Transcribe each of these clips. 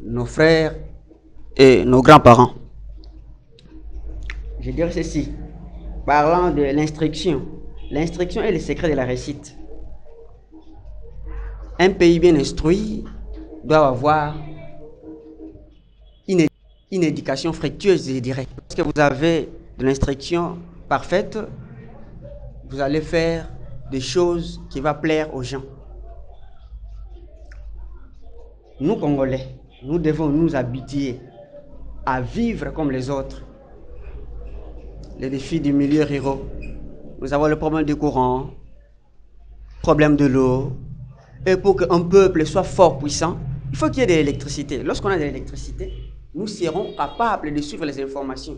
nos frères et nos grands-parents. Je dirais ceci, parlant de l'instruction. L'instruction est le secret de la réussite. Un pays bien instruit doit avoir une, une éducation fructueuse, je dirais. Parce que vous avez de l'instruction parfaite, vous allez faire des choses qui vont plaire aux gens. Nous, Congolais, nous devons nous habituer à vivre comme les autres. Les défis du milieu rural. Nous avons le problème du courant, problème de l'eau. Et pour qu'un peuple soit fort, puissant, il faut qu'il y ait de l'électricité. Lorsqu'on a de l'électricité, nous serons capables de suivre les informations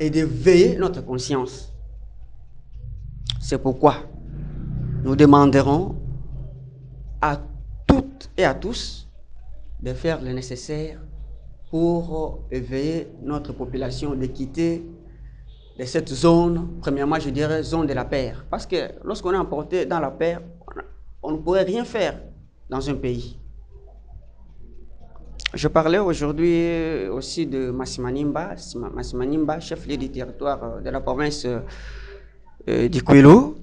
et de veiller notre conscience. C'est pourquoi nous demanderons à et à tous de faire le nécessaire pour éveiller notre population, de quitter de cette zone, premièrement je dirais zone de la paix. Parce que lorsqu'on est emporté dans la paix, on ne pourrait rien faire dans un pays. Je parlais aujourd'hui aussi de Massimanimba, Massimanimba, chef-lieu du territoire de la province euh, du Kwilu.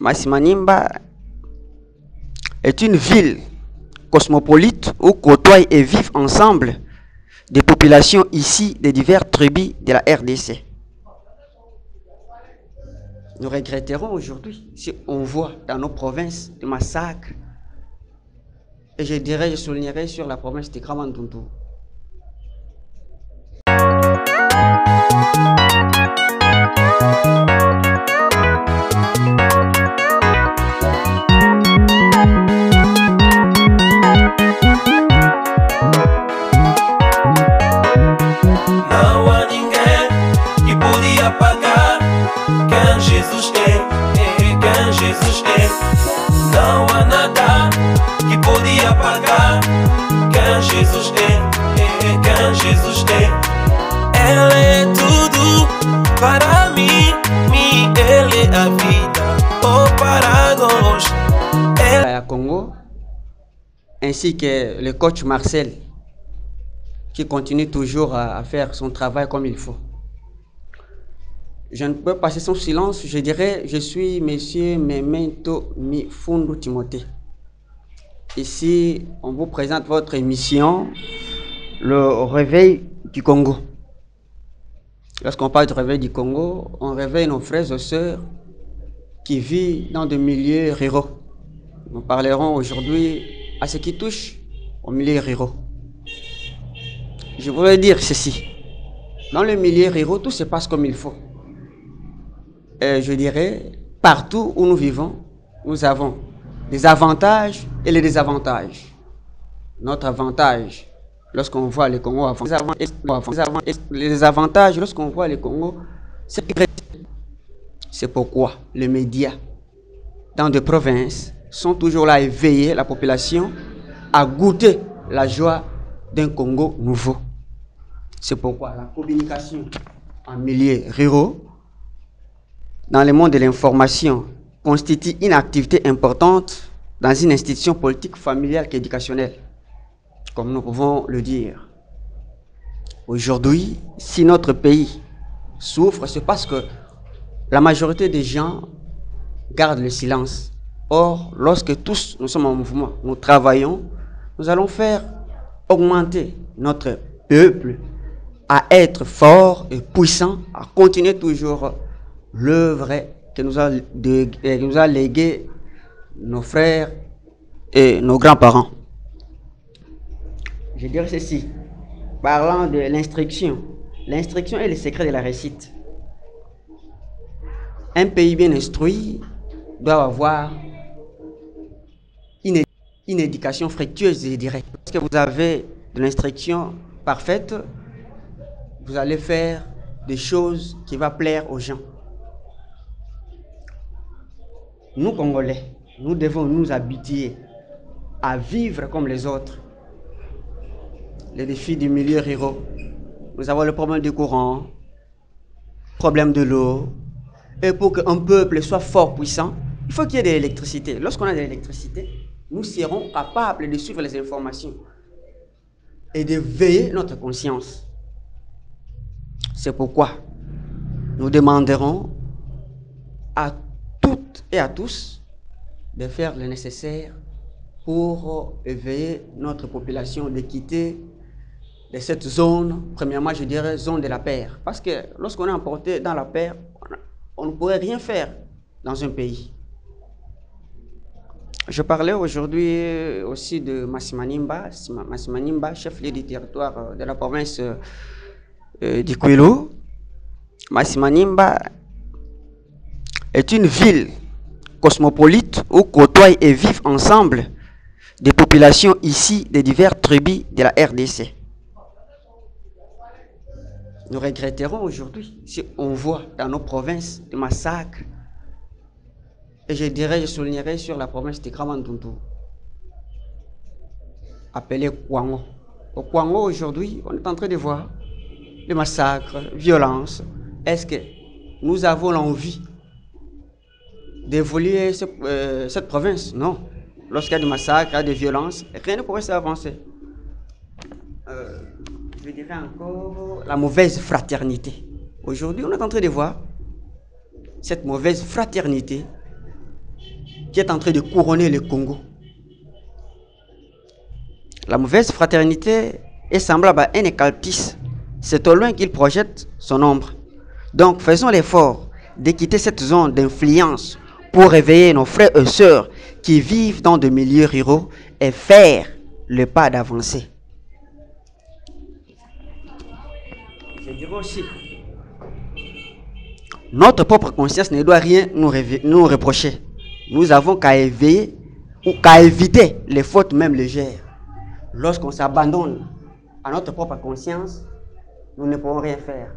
Massimanimba est une ville cosmopolite où côtoient et vivent ensemble des populations ici de diverses tribus de la RDC. Nous regretterons aujourd'hui si on voit dans nos provinces des massacres. Et je dirais, je soulignerai sur la province de Kramandundu. Ainsi que le coach Marcel, qui continue toujours à, faire son travail comme il faut. Je ne peux passer son silence, je dirais, je suis Monsieur Memento Mifundu Timothée. Ici, on vous présente votre émission, le réveil du Congo. Lorsqu'on parle du réveil du Congo, on réveille nos frères et sœurs qui vivent dans des milieux ruraux. Nous parlerons aujourd'hui à ce qui touche au milieu ruraux. Je voudrais dire ceci. Dans le milieu ruraux, tout se passe comme il faut. Et je dirais, partout où nous vivons, nous avons des avantages et les désavantages. Notre avantage, lorsqu'on voit le Congo avant, les avant- les avant- les avantages, lorsqu'on voit le Congo, c'est c'est pourquoi les médias dans des provinces sont toujours là à éveiller la population à goûter la joie d'un Congo nouveau. C'est pourquoi la communication en milieu ruraux, dans le monde de l'information, constitue une activité importante dans une institution politique, familiale qu'éducationnelle, comme nous pouvons le dire. Aujourd'hui, si notre pays souffre, c'est parce que la majorité des gens gardent le silence. Or, lorsque tous nous sommes en mouvement, nous travaillons, nous allons faire augmenter notre peuple à être fort et puissant, à continuer toujours l'œuvre que nous a, que nous a légué nos frères et nos grands-parents. Je dirais ceci, parlant de l'instruction. L'instruction est le secret de la réussite. Un pays bien instruit doit avoir une, éducation fructueuse, je dirais. Parce que vous avez de l'instruction parfaite, vous allez faire des choses qui vont plaire aux gens. Nous, Congolais, nous devons nous habituer à vivre comme les autres. Les défis du milieu rural. Nous avons le problème du courant, problème de l'eau. Et pour qu'un peuple soit fort, puissant, il faut qu'il y ait de l'électricité. Lorsqu'on a de l'électricité, nous serons capables de suivre les informations et de veiller notre conscience. C'est pourquoi nous demanderons à toutes et à tous de faire le nécessaire pour éveiller notre population, de quitter cette zone, premièrement, je dirais zone de la paix. Parce que lorsqu'on est emporté dans la paix, on ne pourrait rien faire dans un pays. Je parlais aujourd'hui aussi de Massimanimba, Massimanimba, chef-lieu du territoire de la province euh, du Kwilu. Massimanimba est une ville cosmopolite où côtoient et vivent ensemble des populations ici de diverses tribus de la RDC. Nous regretterons aujourd'hui si on voit dans nos provinces des massacres. Et je dirais, je soulignerai sur la province de Kramandundu, appelée Kwango. Au Kwango, aujourd'hui, on est en train de voir les massacres, violences. Est-ce que nous avons l'envie d'évoluer euh, cette province? Non. Lorsqu'il y a des massacres, des violences, rien ne pourrait s'avancer. Euh, je dirais encore la mauvaise fraternité. Aujourd'hui, on est en train de voir cette mauvaise fraternité qui est en train de couronner le Congo. La mauvaise fraternité est semblable à un écalptis. C'est au loin qu'il projette son ombre. Donc faisons l'effort de quitter cette zone d'influence pour réveiller nos frères et sœurs qui vivent dans des milieux ruraux et faire le pas dirais aussi, notre propre conscience ne doit rien nous reprocher. Nous avons qu'à éveiller ou qu'à éviter les fautes même légères. Lorsqu'on s'abandonne à notre propre conscience, nous ne pourrons rien faire.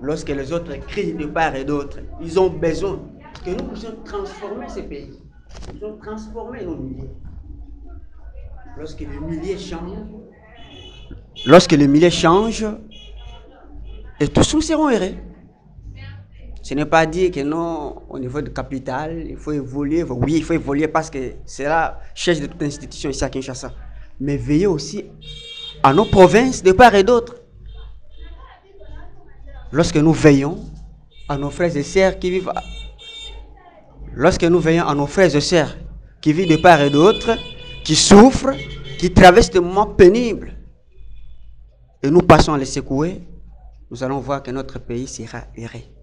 Lorsque les autres crient de part et d'autre, ils ont besoin que nous puissions transformer ces pays. Nous puissions transformer nos milliers. Lorsque le millier change, lorsque le millier change, et tous nous serons heureux. Ce n'est pas dire que non, au niveau du capital, il faut évoluer. Oui, il faut évoluer parce que c'est la chef de toute institution ici à Kinshasa. Mais veillez aussi à nos provinces de part et d'autre. Lorsque nous veillons à nos frères et sœurs qui vivent, lorsque nous veillons à nos frères et sœurs qui vivent de part et d'autre, qui souffrent, qui traversent des moments pénibles, et nous passons à les secouer, nous allons voir que notre pays sera heureux.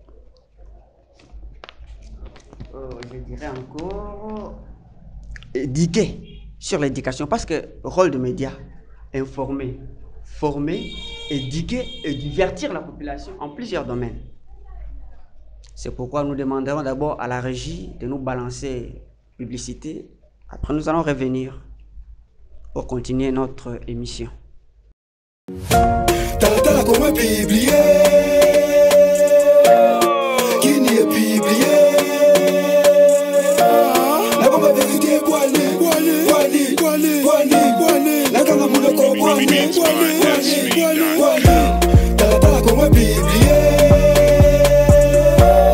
Je dirais encore éduquer sur l'éducation parce que rôle de médias, informer, former, éduquer et divertir la population en plusieurs domaines. C'est pourquoi nous demanderons d'abord à la régie de nous balancer publicité. Après, nous allons revenir pour continuer notre émission.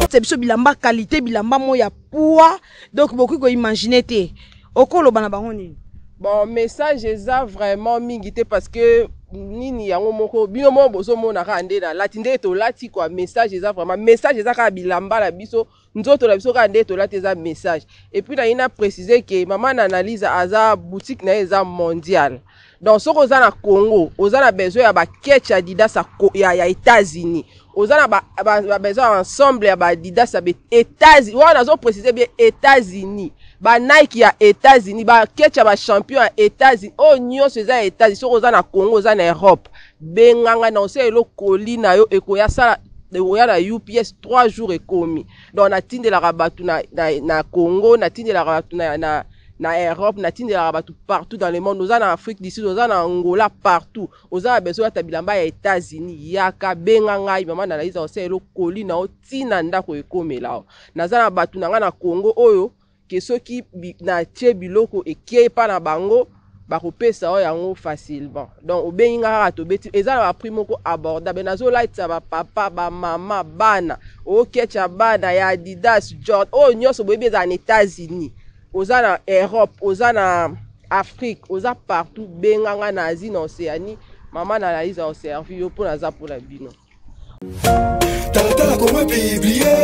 C'est biso bilamba qualité bilamba moko ya poids. Donc bokoki koimagine te. Okoloba na bango nini? Bon message eza vraiment mingi te parce que nini yango moko bino moko bozomona kaka nde nalati nde tolati kua message eza vraiment message eza kaka bilamba na biso. Nzoto na biso kaka nde tolati eza message. Et puis naye na précise ke mama na analyse aza boutique na eza mondial donc soki oza na congo oza na besoin ya baketch ya didas ya, ya états-unis oza na babesoin ba, ba, ensemble ya badidas ya états-unis wana nazoprécise bien états-unis banike ya états-unis baketch ya bachampion ya états-unis oyo nyonso eza ya états-unis soki oza na congo oza na europe. Benganga na osala elokoli na yo ekoya sala ekoya na ups 3 jours ekomi. Donc natindelaka bato na, na, na congo natindelaka bato na, na, na europe natindelaka bato partout dans le monde. Oza na afrique du sud oza na angola partout. Oza na besoin ata bilamba ya états-unis yaka benga ngai mama na naiza osala elokoli na yo ntina ndako ekomela o. Naza na bato na ngai na congo oyo ke soki natie biloko ekie epa na bango bakopesa oyo yango facilement. Donc obengi nga kaka tobeti eza na baprix moko abordable. Nazolatisa bapapa bamama bana. Oketcha bana ya adidas jord oyo nyonso boyebi ezala na états-unis oza na europe oza na afrique oza partout benga nga na asie na océanie. Mama nalali za oservi yo mpo naza mpona bino. Tata koma biblie.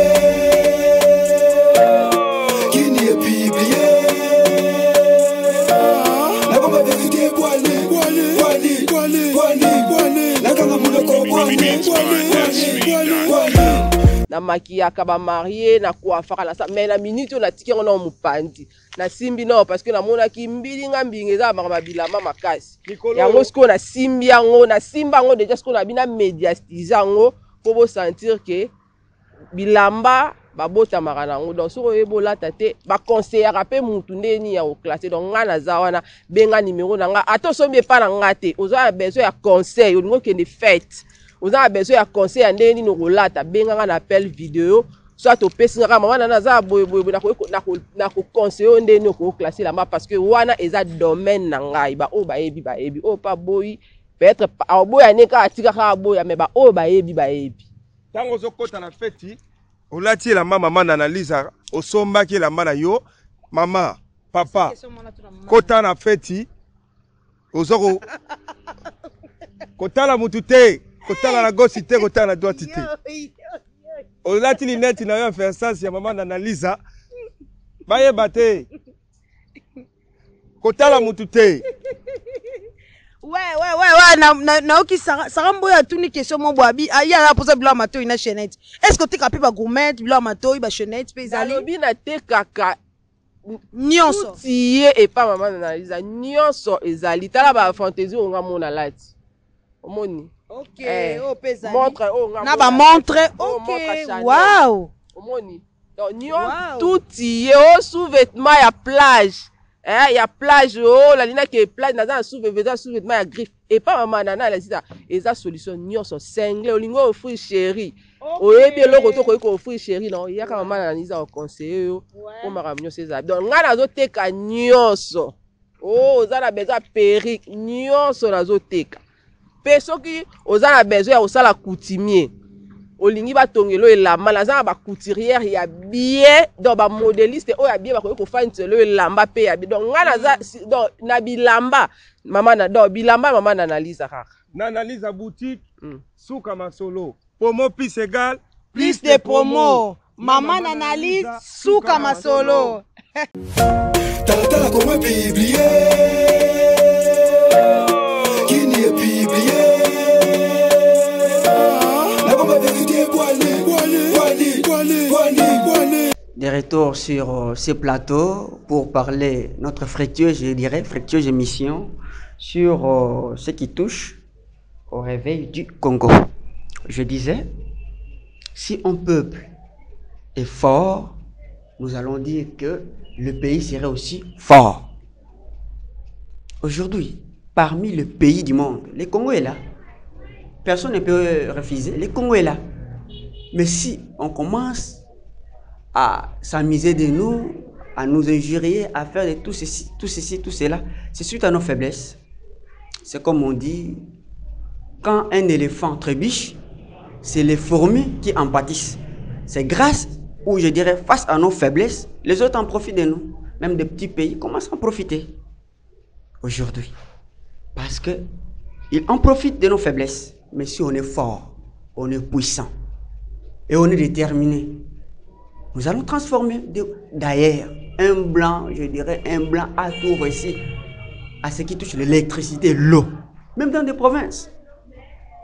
Kini ebiblie nakoma verité bwane nakanga monoko bwane namakiyaka bamarie na kuafaka na sa me na minute oyo natiki yango nao mopandi nasimbi nao parceke namonaki mbilinga mbinga eza ya bilamba makasi. Yango sikoyo nasimbi yango nasimba yango deja sikoyo nabi na médiatise yango mpo bosentir ke bilamba babotamaka na yango. Donc soki oyebi olata te bakonseyaka mpe mutu ndeni ya koklasse donc ngai naza wana benga nimero na ngai ata osombi epa na ngai te oza na besoin ya conseil olingi okende fete oza na besoin ya conseil ya ndenge nini okolata. Benganga na appel video soit topesi nga kaka mama nana aza boyeboyeboye na koconseille oyo ndenge nini okoklasse elamba parce que wana eza domaine na ngai. Baoyo bayebi bayebi. Oyo mpa boyi peut-être aboya ne kaka atikaka aboya me baoyo bayebi bayebi. Ntango ozokɔta na feti olati elamba mama na analyse osombaki elamba na yo. Mama papa kota na feti oza ko kotala mutu te kotala na gosi te kotala na droite te. Olati lineti na yo ya versance ya mama na analyse bayeba te. Kotala mutu te. Nayoki sara mboyo atuni question mo boye abi ye ala posa biloko ya matoi na chenete est ce que oteka mpe bagourmete biloko ya matoi bachenete mpe ezali nalobi natekaka nyonso. tuti ye epa mama na analyse nyonso ezali. Tala bafantaisie oyo nga mona lati omoni mpe ezali montre nga na bamontre. Oyo ok wow omoni. Nyonso tuti ye o sous-vêtement ya plage. Eh, ya plage o nalinaki plage naza na sous-vêtement sous-vêtement ya griffe. Epa mama nana alasisa eza solution nyonso sengle olingi ofri chéri. Oyebi eloko to okoki koofri chéri na oyaka mama na niza oconseille yo mpo makambo nyonso ezala donc ngai nazoteka nyonso o oza na besoin perike nyonso nazoteka mpe soki oza na besoin ya kosala coutumier olingi batongela oyo elamba. Naza na bacouturière ya bien donc bamodeliste oyo ya bien bakoki kofanisela oyo elamba mpe ya bien donc ngai naza si- donc na bilamba mama na donc bilamba mama na analyse kaka na analyse ya boutique Mm. suka masolo. Promo plus égal plus de promo. mama na analyse suka masolo. talatala koma biblie de retour sur euh, ce plateau pour parler notre fructueuse, je dirais, fructueuse émission sur euh, ce qui touche au réveil du Congo. Je disais, si un peuple est fort, nous allons dire que le pays serait aussi fort. Aujourd'hui, parmi les pays du monde, le Congo est là. Personne ne peut refuser. Le Congo est là. Mais si on commence à s'amuser de nous, à nous injurier, à faire de tout ceci, tout ceci, tout cela, c'est suite à nos faiblesses. C'est comme on dit, quand un éléphant trébiche, c'est les fourmis qui en pâtissent. C'est grâce, ou je dirais face à nos faiblesses, les autres en profitent de nous. Même des petits pays commencent à en profiter aujourd'hui. Parce que ils en profitent de nos faiblesses. Mais si on est fort, on est puissant et on est déterminé, nous allons transformer d'ailleurs un blanc, je dirais un blanc à tout réussi à ce qui touche l'électricité, l'eau, même dans des provinces.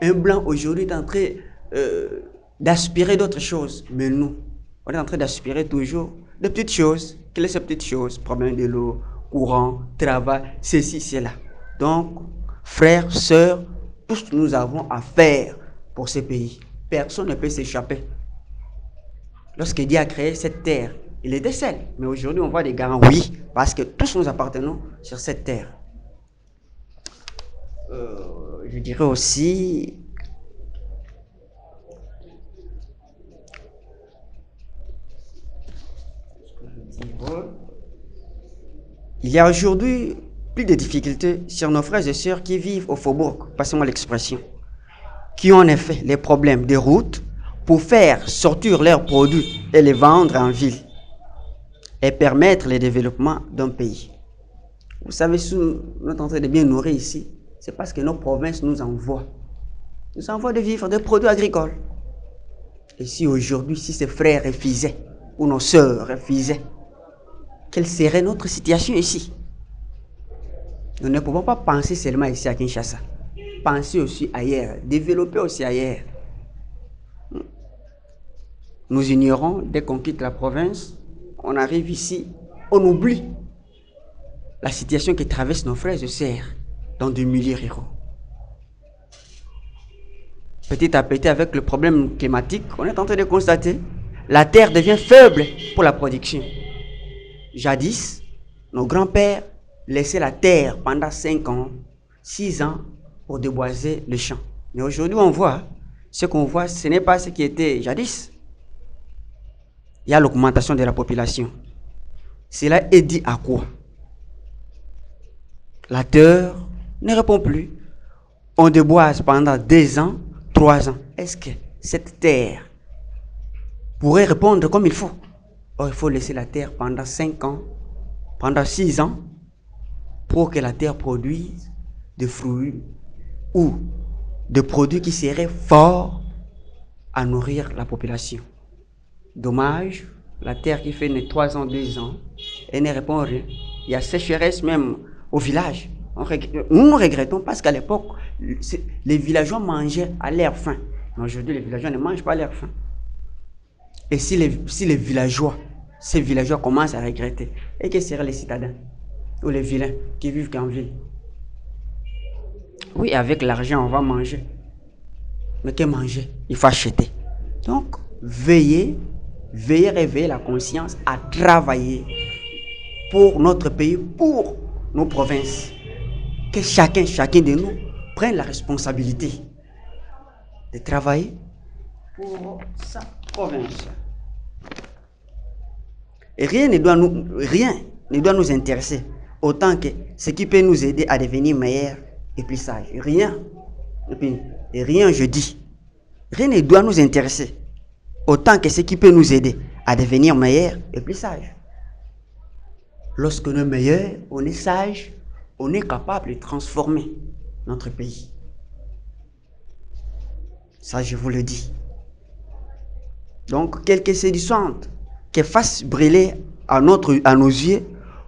Un blanc aujourd'hui est en train euh, d'aspirer d'autres choses, mais nous, on est en train d'aspirer toujours de petites choses. Quelles sont ces petites choses Problème de l'eau, courant, travail, ceci, cela. Donc, frères, sœurs, tous nous avons à faire pour ce pays. Personne ne peut s'échapper. Lorsque Dieu a créé cette terre, il était seul. Mais aujourd'hui, on voit des garants, oui, parce que tous nous appartenons sur cette terre. Euh, je dirais aussi. Il y a aujourd'hui plus de difficultés sur nos frères et sœurs qui vivent au faubourg, passez-moi l'expression, qui ont en effet les problèmes des routes pour faire sortir leurs produits et les vendre en ville et permettre le développement d'un pays. Vous savez, si nous sommes en train de bien nourrir ici, c'est parce que nos provinces nous envoient. Nous envoient de vivre des produits agricoles. Et si aujourd'hui, si ces frères refusaient, ou nos sœurs refusaient, quelle serait notre situation ici? Nous ne pouvons pas penser seulement ici à Kinshasa. Penser aussi ailleurs, développer aussi ailleurs. Nous ignorons, dès qu'on quitte la province, on arrive ici, on oublie la situation que traversent nos frères et sœurs dans des milieux ruraux. Petit à petit, avec le problème climatique, on est en train de constater la terre devient faible pour la production. Jadis, nos grands-pères laissaient la terre pendant 5 ans, 6 ans pour déboiser le champ. Mais aujourd'hui, on voit, ce qu'on voit, ce n'est pas ce qui était jadis. Il y a l'augmentation de la population. Cela est dit à quoi? La terre ne répond plus. On déboise pendant 2 ans, 3 ans. Est-ce que cette terre pourrait répondre comme il faut? Or, il faut laisser la terre pendant 5 ans, pendant 6 ans, pour que la terre produise des fruits ou des produits qui seraient forts à nourrir la population. Dommage, la terre qui fait 3 ans, 2 ans, elle ne répond rien. Il y a sécheresse même au village. Nous, regrettons parce qu'à l'époque, les villageois mangeaient à leur faim. Aujourd'hui, les villageois ne mangent pas à leur faim. Et si les, si les villageois, ces villageois commencent à regretter, et que seraient les citadins ou les vilains qui vivent qu'en ville? Oui, avec l'argent, on va manger. Mais que manger? Il faut acheter. Donc, veillez, veillez réveiller la conscience à travailler pour notre pays, pour nos provinces. Que chacun, chacun de nous prenne la responsabilité de travailler pour sa province. Et rien ne doit nous, rien ne doit nous intéresser autant que ce qui peut nous aider à devenir meilleurs et plus sages. Rien. Et rien, je dis. Rien ne doit nous intéresser autant que ce qui peut nous aider à devenir meilleurs et plus sages. Lorsqu'on est meilleur, on est sage, on est capable de transformer notre pays. Ça, je vous le dis. Donc, quelque séduisante qui fasse briller à, notre, à nos yeux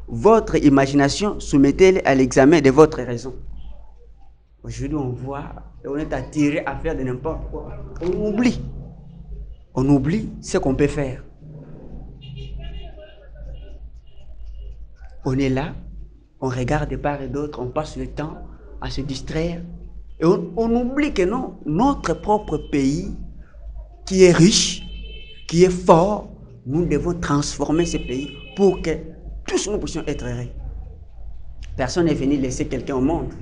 votre imagination, soumettez-le à l'examen de votre raison. Aujourd'hui, on voit et on est attiré à faire de n'importe quoi. On oublie. On oublie ce qu'on peut faire. On est là, on regarde de part et d'autre, on passe le temps à se distraire. Et on, oublie que non, notre propre pays, qui est riche, qui est fort, nous devons transformer ce pays pour que tous nous puissions être heureux. Personne n'est venu laisser quelqu'un au monde.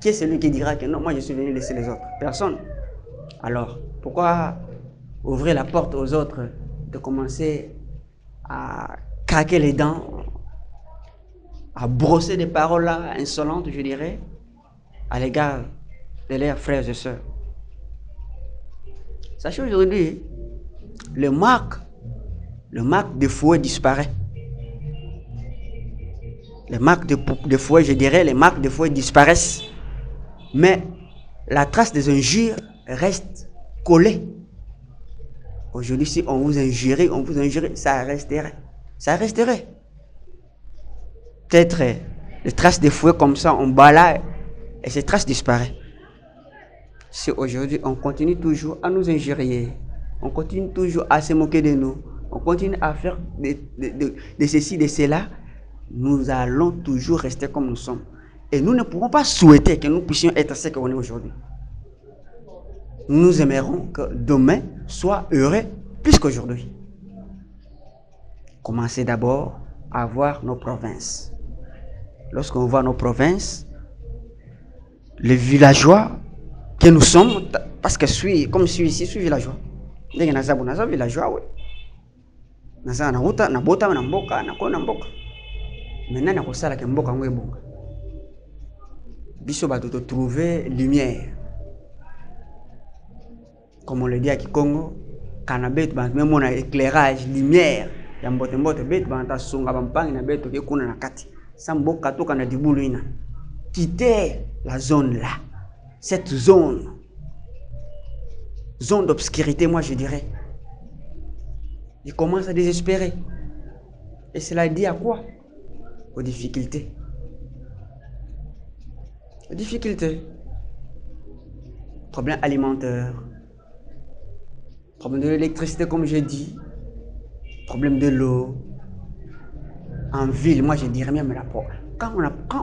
Qui est celui qui dira que non, moi je suis venu laisser les autres? Personne. Alors, pourquoi ouvrir la porte aux autres de commencer à craquer les dents, à brosser des paroles insolentes, je dirais, à l'égard de leurs frères et sœurs Sachez aujourd'hui, le marque, de fouet disparaît. Les marques de, de fouet, je dirais, les marques de fouet disparaissent. Mais la trace des injures reste collée. Aujourd'hui, si on vous injurait, on vous injurait, ça resterait. Ça resterait. Peut-être euh, les traces de fouet comme ça, on balaye et ces traces disparaissent. Si aujourd'hui on continue toujours à nous injurier, on continue toujours à se moquer de nous, on continue à faire de ceci, de cela, nous allons toujours rester comme nous sommes. Et nous ne pourrons pas souhaiter que nous puissions être ce qu'on est aujourd'hui. Nous aimerons que demain soit heureux plus qu'aujourd'hui. Commencez d'abord à voir nos provinces. Lorsqu'on voit nos provinces, les villageois que nous sommes, parce que je suis, comme je suis ici, je suis villageois. bo naza villageois we naza nauta nabota na mboka nakoya na mboka maintenant nakosalaka mboka yango ebonga biso bato totrouve lumière comme on le dit à kikongo kana betu bantu memona éclairage lumière ya mbote mbote betu bana tasunga bampangi na na kati Samboka toka na dibuluina. Quitter la zone là. Cette zone. Zone d'obscurité, moi je dirais. Il commence à désespérer. Et cela dit à quoi? Aux difficultés. Aux difficultés. Problème alimentaire. Problème de l'électricité, comme j'ai dit. Problème de l'eau. En ville, moi je dirais même la pro- quand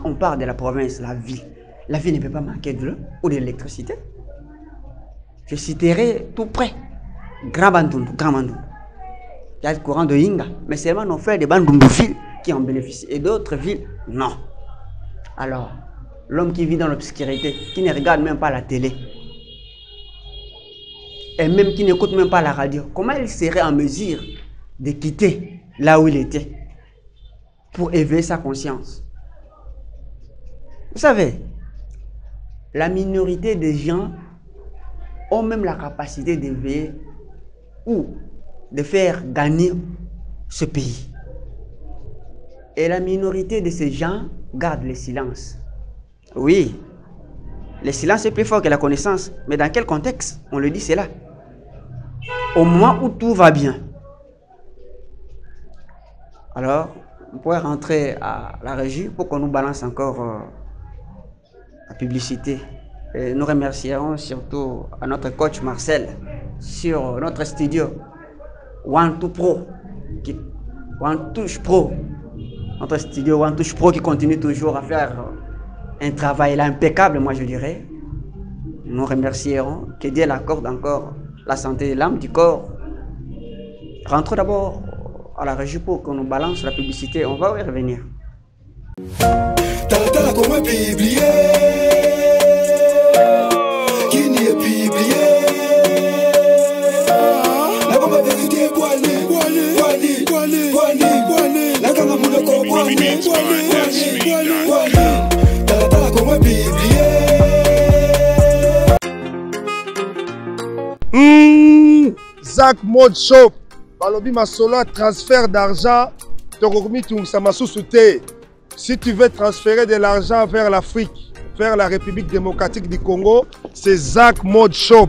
on, parle de la province, la ville, la ville ne peut pas manquer de l'eau ou de l'électricité. Je citerai tout près. Grand Bandundu, Grand. Il y a le courant de Inga, mais seulement nos frères de Bandundu ville qui en bénéficient et d'autres villes, non. Alors, l'homme qui vit dans l'obscurité, qui ne regarde même pas la télé, et même qui n'écoute même pas la radio, comment il serait en mesure de quitter là où il était pour éveiller sa conscience? Vous savez, la minorité des gens ont même la capacité d'éveiller ou de faire gagner ce pays. Et la minorité de ces gens garde le silence. Oui, le silence est plus fort que la connaissance. Mais dans quel contexte? On le dit cela. Au moment où tout va bien. Alors, on pourrait rentrer à la régie pour qu'on nous balance encore euh, la publicité. Et nous remercierons surtout à notre coach Marcel sur notre studio One to Pro, One Touch Pro, notre studio One Touch Pro qui continue toujours à faire un travail impeccable, moi je dirais. Nous remercierons que Dieu l'accorde encore la santé l'âme, du corps. Rentrons d'abord à la régie pour qu'on nous balance la publicité, on va y revenir. Zach Mode Shop. Balobi masolo ya transfert d'argent si tu veux transférer de l'argent vers l'Afrique vers la République démocratique du Congo c'est Zach Mode Shop.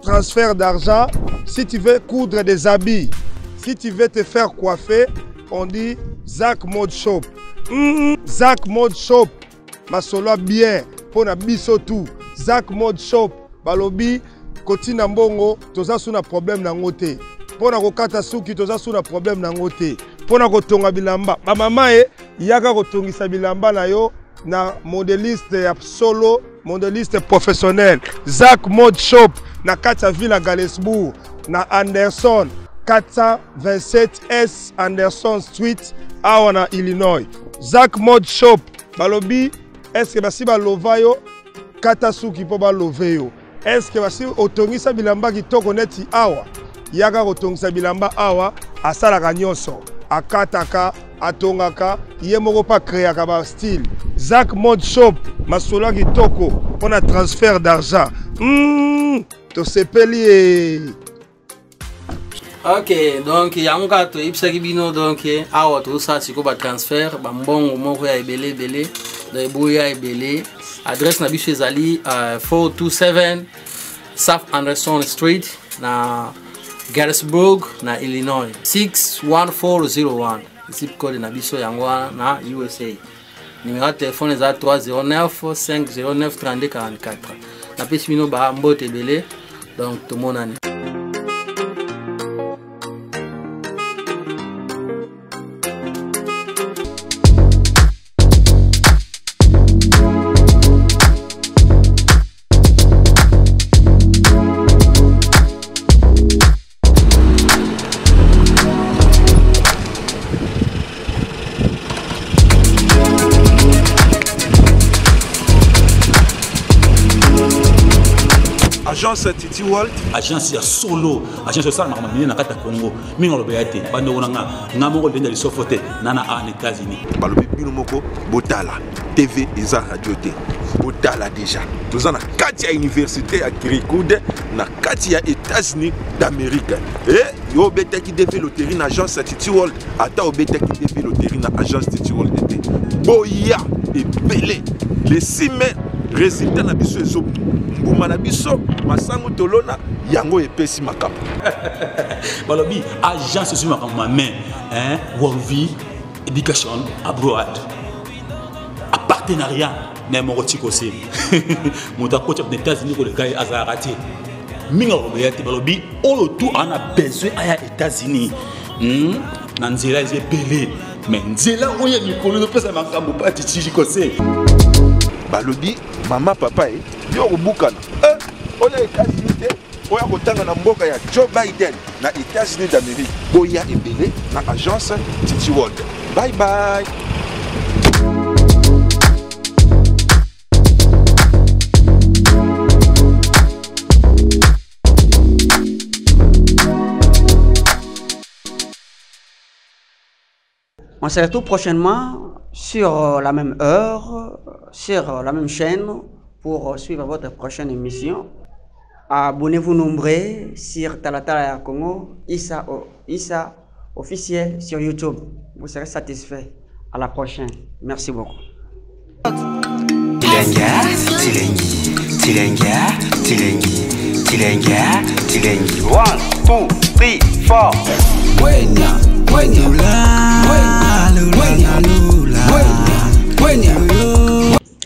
Transfert d'argent si tu veux coudre des habits si tu veux te faire coiffer on dit Zach Mode Shop. Mm, Zach Mode Shop. Masolo bien mpo Zach Mode Shop. Balobi kotina mbongo toza su na problème nango te. Mpo na kokata suki toza su na problème nango te. Mpo na kotonga bilamba. Bamama ye yaka kotongisa bilamba na yo na modeliste ya solo modeliste professionnel. Zak mode shop na kati ya ville ya galesbourg na anderson. 427 s anderson street awa na illinois. Zak mode shop balobi eske basi balova yo? Kata suki mpo balove yo eske basi otongisa bilamba kitoko neti awa? Yaka kotongisa bilamba awa asalaka nyonso. Akataka atongaka ye moko mpe akreaka bastyle zak mode shop masolo ya kitoko mpo na transfert d'argent. Mm, tosepeli ye ok donc yango kaka toyebisaki bino donc awa tozosala sikoyo batransfert bambongo moko ya ebele ebele donc eboya ebele. Adresse na biso ezali uh, 427 south anderson street na garrisburg na illinois 61401 zip code na biso yango wana na usa numero ya telefone eza 309 509 3244 napesi bino bambote ebele donc tomonani agence titi world. Agence ya solo. Agence osala makambo minene na kati ya congo. Mingi olobeya te. Bandeko na nga nga moko lenda lisofo te. Na na a na états-unis balobi bino moko botala. Tv eza radio te. Botala déjà. Toza na kati ya université ya gricoude na kati ya états-unis d'amérique. E yo obetaki dv loterie na agence titi world. Ata obetaki dv loterie na agence titi world te boya ebele. Le 6 mai résultat na biso ezo mbuma na biso masango tolona yango epesi makambo balobi agence ezwi makambo hein, worvi education abroad. A partenariat na moko tika ose moto akotya na états-unis koleka ye azalaka te mingi akobeya te balobi oyo tu aa na besoin aya états-unis. Hmm? na nzela eza ebele me nzela oyo ya mikolo ezopesa makambo mpo atitiri kose balobi mama papa e yo kobukana eh, oyo états-unis te oya mboka ya joe biden na états-unis d'amérique. Boya na agence titi world. Bye bye. On se retrouve prochainement sur euh, la même heure, sur euh, la même chaîne pour euh, suivre votre prochaine émission. Abonnez-vous nombreux sur Talatala Congo, Issa, Issa officiel sur YouTube. Vous serez satisfait. À la prochaine. Merci beaucoup. Tilenga, tilengi, tilenga, tilengi, tilenga, tilengi. One, two, three, four. Wenya, wenya, wenya, wenya, wenya, wenya.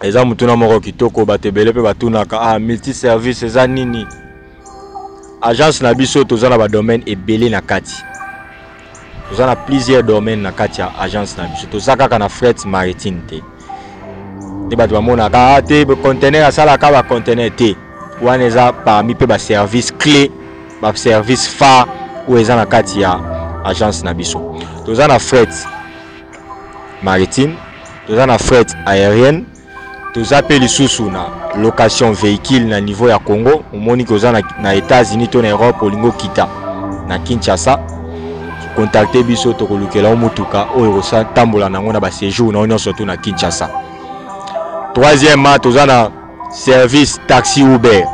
Eza motuna moko kitoko bato ebele mpe batunaka. Ah, multiservice eza nini? Agence na biso toza na badomaine ebele na kati. Toza na plusieurs domaine na kati ya agence na biso. Toza kaka na fret maritime te. Nde bato bamonaka ah, te contener asalaka bacontener te. Wana eza parmi mpe baservice clé baservice phare oyo eza na kati ya agence na biso. Toza na fret maritime toza na fret aérienne toza mpe lisusu na location véhicule na niveau ya congo. Omoni koza na, na états-unis to na europe olingi okita na kinshasa. Contacte biso tokolukela yo motuka oyo ekotambola nango na baséjour na yo nyonso to na kinshasa. Troisièmement toza na service taxi uber.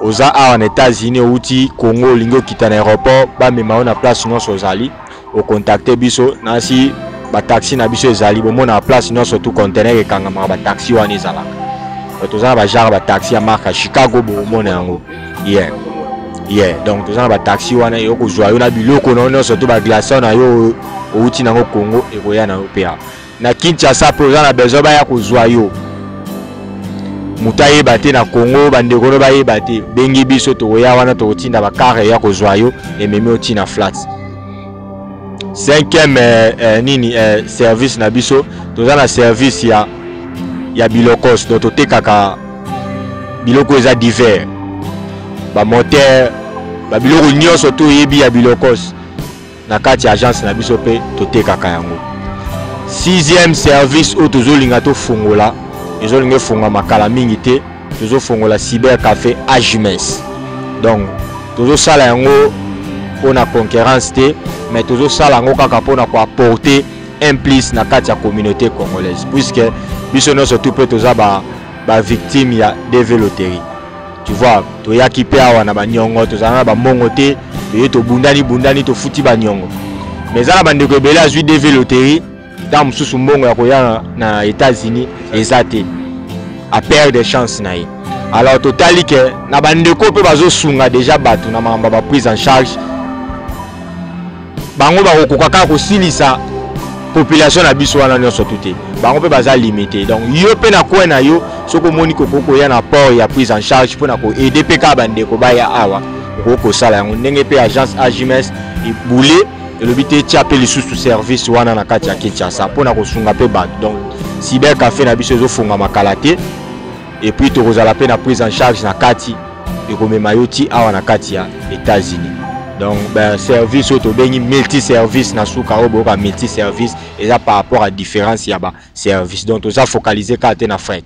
Oza awa na états-unis outi congo olingi okita na aéroport bamema yo na place nyonso ozali. Ocontacte biso nasi bataxi na biso ezali bomona place nyonso tu contener ekangamaka bataxi wana ezalaka. Toza na bagenre bataxi ya marke ya chicago bomona yango. Yeah. yeah. donc toza na bataxi wana eyo kozwa yo na biloko na yo nyonso to baglason na yo outi nango congo ekoya na yo mpe awa. Na kinshasa mpe oza na besoin baya kozwa yo. Moto ayeba te na congo bandeko no bayeba te. Bengi biso tokoya wana tokotinda bakare ya kozwa yo ememi otina flat cinquième euh, euh, nini euh, service na biso. Toza na service ya ya bilokos. Donc totekaka biloko eza divers. Bamoteur babiloko nyonso to oyebi ya bilokos. Na kati ya agence na biso mpe totekaka yango. Sixième service oyo tozolinga tofungola ezolinga efungwama kala mingi te tozofungola cyber café agmes donc tozosala yango mpona concurrence te mais tozosala yango kaka mpona koapporte plus na kati ya communauté congolaise. Puisque biso nyonso tu mpe toza bavictime ba ya dv loterie. Tu vois toyaki mpe awa na baniongo tozala na bambongo te toye tobundani bundani tofuti baniongo mais eza na bandeko ebele azwi dv loterie ntango mosusu mbongo ya koya na, états-unis eza te. Aperdre chance na ye. Alors totali ke na bandeko mpe bazosunga déjà bato na makambo ya baprise en charge bango bakokoka kaka kosilisa population na biso wana nyonso tu te. Bango mpe baza limité. Donc yo mpe na kwe na yo soki omoni kokoki koya na port ya prise en charge mpona koaide mpe kaka bandeko baya awa. Okoki kosala yango. Ndenge mpe agence agms ebule elobi te tia mpe lisusu service wana na kati ya kinshasa mpona kosunga mpe bato. Donc cyber café na biso ezofungama kala te. Epuis tokozala mpe na prise en charge na kati. Ekomema yo ti awa na kati ya états-unis donc ben, service oyo tobengi na suka oyo boyoka Et eza par rapport à différence ya baservice donc toza focalise kaka te na fret